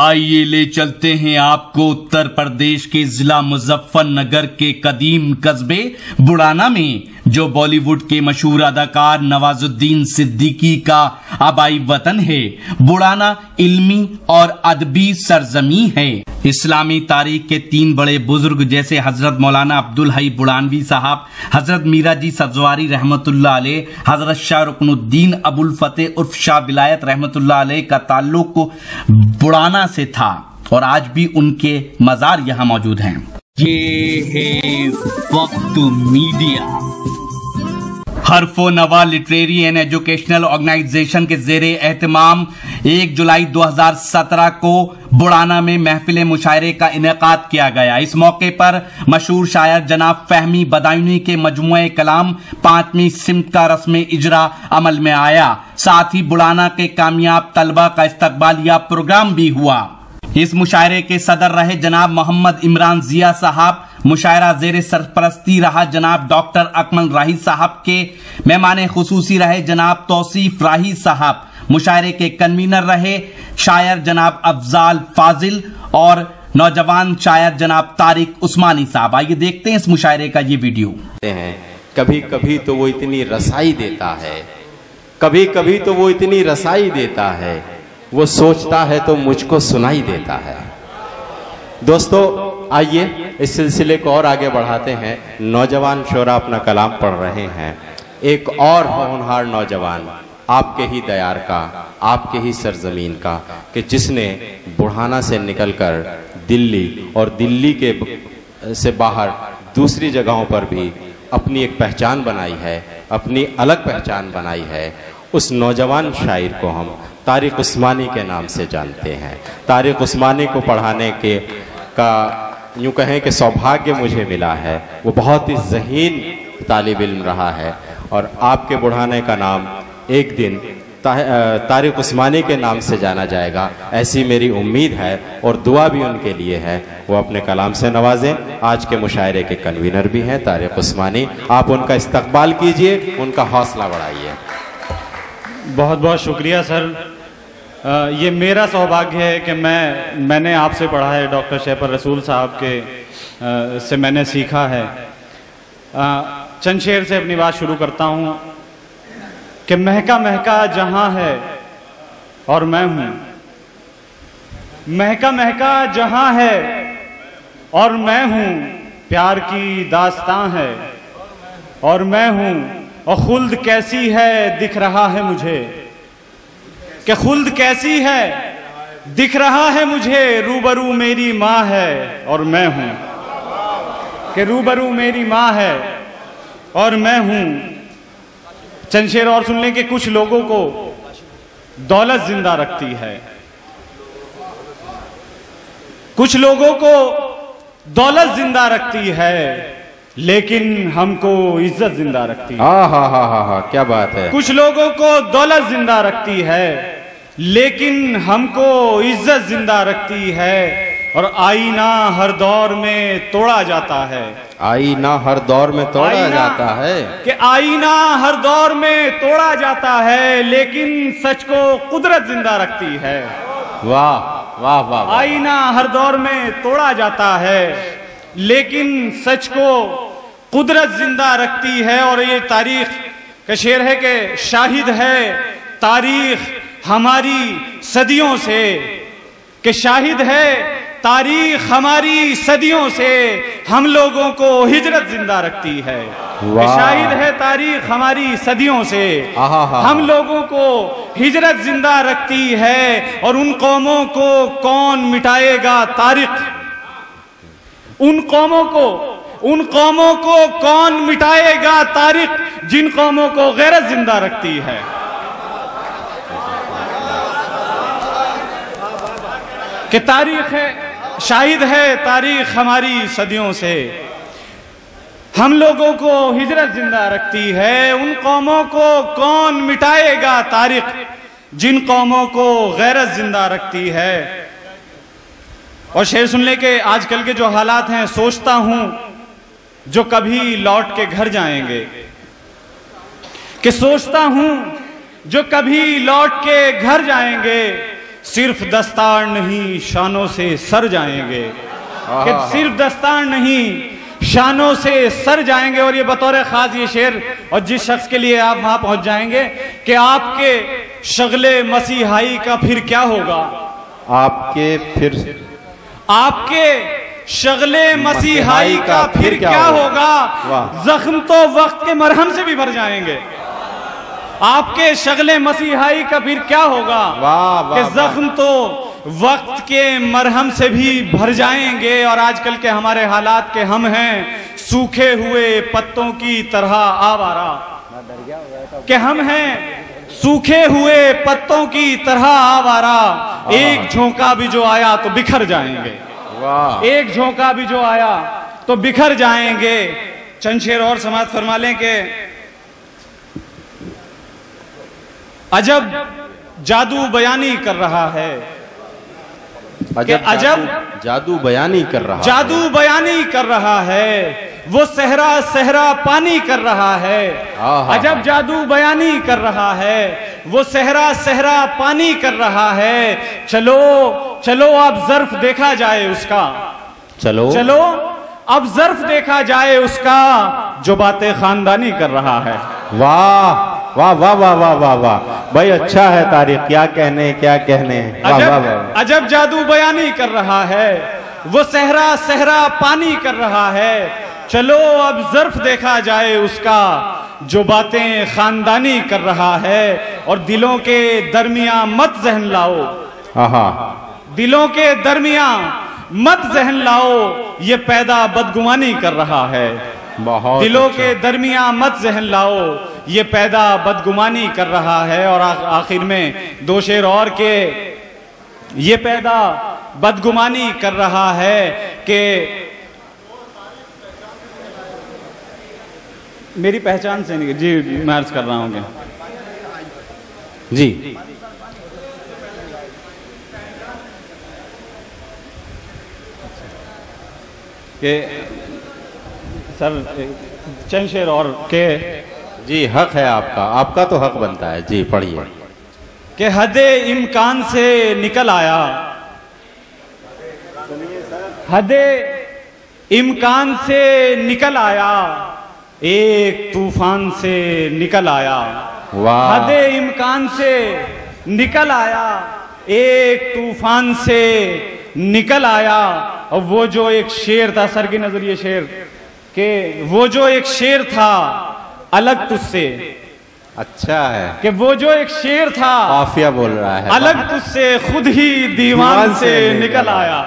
آئیے لے چلتے ہیں آپ کو اتر پردیش کے ضلع مظفر نگر کے قدیم قصبے بڑانا میں۔ جو بالی ووڈ کے مشہور اداکار نواز الدین صدیقی کا آبائی وطن ہے بڑانا علمی اور ادبی سرزمی ہے۔ اسلامی تاریخ کے تین بڑے بزرگ جیسے حضرت مولانا عبدالحی بڑانوی صاحب، حضرت میرا جی سزواری رحمت اللہ علیہ، حضرت شاہ رکن الدین ابو الفتح عرف شاہ ولایت رحمت اللہ علیہ کا تعلق بڑانا سے تھا اور آج بھی ان کے مزار یہاں موجود ہیں۔ یہ ہے وقت میڈیا۔ حرف و نوا لٹریری اینڈ ایجوکیشنل آرگنائزیشن کے زیر اہتمام ایک جولائی دو ہزار سترہ کو بڑانا میں محفل مشاعرے کا انعقاد کیا گیا۔ اس موقع پر مشہور شاعر جناب فہمی بدائنی کے مجموعہ کلام پانچویں سمت کا رسم اجرا عمل میں آیا۔ ساتھ ہی بڑانا کے کامیاب طلبہ کا استقبالیہ پروگرام بھی ہوا۔ اس مشاعرے کے صدر رہے جناب محمد عمران ضیاء صاحب۔ مشاعرہ زیر سرپرستی رہا جناب ڈاکٹر اکمل راہی صاحب کے۔ مہمان خصوصی رہے جناب توصیف راہی صاحب۔ مشاعرے کے کنوینر رہے شاعر جناب افضال فاضل اور نوجوان شاعر جناب طارق عثمانی صاحب۔ آئیے دیکھتے ہیں اس مشاعرے کا یہ ویڈیو۔ ہیں، کبھی کبھی تو وہ اتنی رسائی دیتا ہے۔ کبھی کبھی تو وہ اتنی رسائی دیتا ہے۔ وہ سوچتا ہے تو مجھ کو سنائی دیتا ہے۔ دوستو آئیے، اس سلسلے کو اور آگے بڑھاتے ہیں۔ نوجوان شورا اپنا کلام پڑھ رہے ہیں۔ ایک اور ہونہار نوجوان، آپ کے ہی دیار کا، آپ کے ہی سرزمین کا، کہ جس نے بڑھانا سے نکل کر دلی اور دلی کے سے باہر دوسری جگہوں پر بھی اپنی ایک پہچان بنائی ہے، اپنی الگ پہچان بنائی ہے۔ اس نوجوان شاعر کو ہم تاریخ عثمانی کے نام سے جانتے ہیں۔ تاریخ عثمانی کو پڑھانے کے کا یوں کہیں کہ سوبھاگیہ مجھے ملا ہے۔ وہ بہت ہی ذہین طالب علم رہا ہے۔ اور آپ کے بڑھانے کا نام ایک دن تاریخ عثمانی کے نام سے جانا جائے گا۔ ایسی میری امید ہے اور دعا بھی ان کے لیے ہے۔ وہ اپنے کلام سے نوازیں۔ آج کے مشاعرے کے کنوینر بھی ہیں تاریخ عثمانی۔ آپ ان کا استقبال کیجیے۔ ان کا حوصلہ بڑھائیے۔ بہت بہت شکریہ سر۔ یہ میرا سوبھاگیہ ہے کہ میں میں نے آپ سے پڑھا ہے ڈاکٹر شیپر رسول صاحب کے سے میں نے سیکھا ہے۔ چند شیر سے اپنی بات شروع کرتا ہوں کہ مہکا مہکا جہاں ہے اور میں ہوں۔ مہکا مہکا جہاں ہے اور میں ہوں۔ پیار کی داستان ہے اور میں ہوں۔ اور خلد کیسی ہے دکھ رہا ہے مجھے۔ کہ خلد کیسی ہے؟ دکھ رہا ہے مجھے، روبرو میری ماں ہے اور میں ہوں۔ کہ روبرو میری ماں ہے اور میں ہوں۔ چند شیر اور سن لیں کہ کچھ لوگوں کو دولت زندہ رکھتی ہے۔ کچھ لوگوں کو دولت زندہ رکھتی ہے۔ لیکن ہم کو عزت زندہ رکھتی ہے۔ ہاں ہاں ہاں ہاں ہاں کیا بات ہے؟ کچھ لوگوں کو دولت زندہ رکھتی ہے لیکن ہم کو عزت زندہ رکھتی ہے اور آئینہ ہر دور میں توڑا جاتا ہے۔ آئینہ ہر دور میں توڑا جاتا ہے؟ کہ آئینہ ہر دور میں توڑا جاتا ہے لیکن سچ کو قدرت زندہ رکھتی ہے۔ واہ واہ واہ۔ آئینہ ہر دور میں توڑا جاتا ہے۔ لیکن سچ کو قدرت زندہ رکھتی ہے اور یہ تاریخ کا شعر ہے کہ شاہد ہے تاریخ ہماری صدیوں سے کہ شاہد ہے تاریخ ہماری صدیوں سے ہم لوگوں کو ہجرت زندہ رکھتی ہے۔ شاہد ہے تاریخ ہماری صدیوں سے ہم لوگوں کو ہجرت زندہ رکھتی ہے اور ان قوموں کو کون مٹائے گا تاریخ؟ ان قوموں کو، ان قوموں کو کون مٹائے گا تاریخ جن قوموں کو غیرت زندہ رکھتی ہے۔ کہ تاریخ ہے شاہد ہے، تاریخ ہماری صدیوں سے۔ ہم لوگوں کو ہجرت زندہ رکھتی ہے۔ ان قوموں کو کون مٹائے گا تاریخ جن قوموں کو غیرت زندہ رکھتی ہے۔ اور شعر سن لے کہ آج کل کے جو حالات ہیں سوچتا ہوں جو کبھی لوٹ کے گھر جائیں گے۔ کہ سوچتا ہوں جو کبھی لوٹ کے گھر جائیں گے صرف دستار نہیں شانوں سے سر جائیں گے۔ کہ صرف دستار نہیں شانوں سے سر جائیں گے۔ اور یہ بطور خاص یہ شعر اور جس شخص کے لیے آپ وہاں پہنچ جائیں گے کہ آپ کے شغل مسیحائی کا پھر کیا ہوگا؟ آپ کے پھر آپ کے شغل مسیحائی کا پھر کیا ہوگا۔ زخم تو وقت کے مرہم سے بھی بھر جائیں گے۔ آپ کے شغل مسیحائی کا پھر کیا ہوگا؟ کہ۔ زخم تو وقت کے مرہم سے بھی بھر جائیں گے اور آج کل کے ہمارے حالات کے ہم ہیں سوکھے ہوئے پتوں کی طرح آوارا کہ ہم ہیں سوکھے ہوئے پتوں کی طرح آوارا ایک جھونکا بھی جو آیا تو بکھر جائیں گے۔ ایک جھونکا بھی جو آیا تو بکھر جائیں گے۔ چند شیر اور سماعت فرما لیں کہ عجب جادو بیانی کر رہا ہے۔ عجب جادو بیانی کر رہا جادو بیانی کر رہا ہے۔ وہ صحرا صحرا پانی کر رہا ہے۔ عجب جادو بیانی کر رہا ہے۔ وہ صحرا صحرا پانی کر رہا ہے۔ چلو چلو اب ظرف دیکھا جائے اس کا۔ چلو۔ چلو اب ظرف دیکھا جائے اس کا۔ جو باتیں خاندانی کر رہا ہے۔ واہ واہ واہ واہ واہ واہ واہ۔ بھائی اچھا ہے تاریخ۔ کیا کہنے کیا کہنے۔ عجب جادو بیانی کر رہا ہے۔ وہ صحرا صحرا پانی کر رہا ہے۔ چلو اب ظرف دیکھا جائے اس کا جو باتیں خاندانی کر رہا ہے اور دلوں کے درمیان مت ذہن لاؤ۔ آہا۔ دلوں کے درمیان مت ذہن لاؤ یہ پیدا بدگمانی کر رہا ہے۔ بہت دلوں اچھا۔ کے درمیان مت ذہن لاؤ یہ پیدا بدگمانی کر رہا ہے۔ اور آخ- آخر میں دو شیر اور کے یہ پیدا بدگمانی کر رہا ہے کہ میری پہچان سے نہیں جی میں عرض کر رہا ہوں کہ جی۔ کہ سر چند شیر اور کہ جی حق ہے آپ کا۔ آپ کا تو حق بنتا ہے۔ جی پڑھیے۔ کہ حد امکان سے نکل آیا۔ حد امکان سے نکل آیا۔ ایک طوفان سے نکل آیا۔ حد امکان سے نکل آیا۔ ایک طوفان سے نکل آیا۔ اور وہ جو ایک شیر تھا سر کی نظر یہ شیر کہ وہ جو ایک شیر تھا الگ تجھ سے۔ اچھا ہے۔ کہ وہ جو ایک شیر تھا قافیہ بول رہا ہے۔ الگ تجھ سے خود ہی دیوان سے نکل آیا۔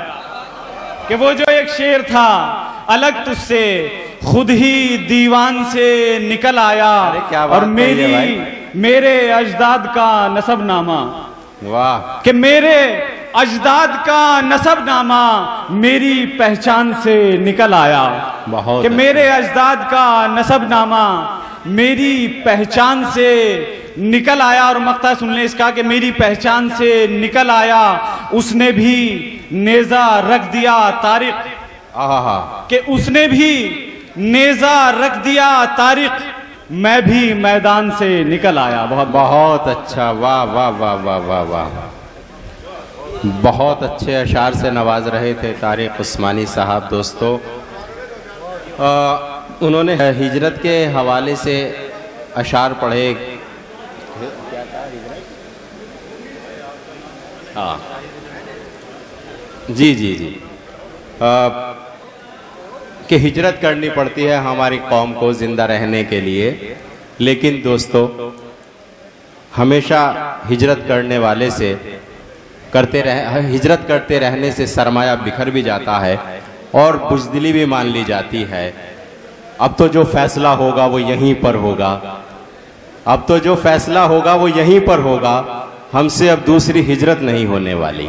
کہ وہ جو ایک شیر تھا الگ تجھ سے خود ہی دیوان سے نکل آیا اور میری۔ میرے اجداد کا نسب نامہ واہ کہ میرے اجداد کا نسب نامہ میری پہچان سے نکل آیا کہ اچھا۔ میرے اجداد کا نسب نامہ میری پہچان سے نکل آیا اور مقطع سن لیں اس کا کہ میری پہچان سے نکل آیا اس نے بھی نیزہ رکھ دیا تاریخ کہ اس نے بھی نیزہ رکھ دیا تاریخ، میں بھی میدان سے نکل آیا۔ بہت بہت۔ اچھا۔ واہ واہ واہ واہ واہ واہ بہت اچھے اشعار سے نواز رہے تھے طارق عثمانی صاحب دوستو۔ انہوں نے ہجرت کے حوالے سے اشعار پڑھے۔ ہاں۔ جی جی جی۔ کہ ہجرت کرنی پڑتی ہے ہماری قوم کو زندہ رہنے کے لیے۔ لیکن دوستو، ہمیشہ ہجرت کرنے والے سے کرتے رہ، ہجرت کرتے رہنے سے سرمایہ بکھر بھی جاتا ہے اور بزدلی بھی مان لی جاتی ہے۔ اب تو جو فیصلہ ہوگا وہ یہیں پر ہوگا۔ اب تو جو فیصلہ ہوگا وہ یہیں پر ہوگا۔ ہم سے اب دوسری ہجرت نہیں ہونے والی۔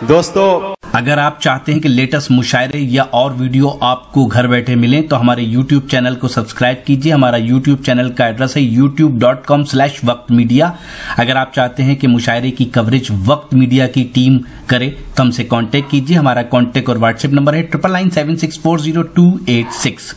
دوستو، اگر آپ چاہتے ہیں کہ لیٹسٹ مشاعرے یا اور ویڈیو آپ کو گھر بیٹھے ملیں تو ہمارے یوٹیوب چینل کو سبسکرائب کیجیے ہمارا یوٹیوب چینل کا ایڈریس ہے YouTube dot com slash Waqt media اگر آپ چاہتے ہیں کہ مشاعرے کی کوریج وقت میڈیا کی ٹیم کرے تو ہم سے کانٹیکٹ کیجیے ہمارا کانٹیکٹ اور واٹس ایپ نمبر ہے triple nine seven six four zero two eight six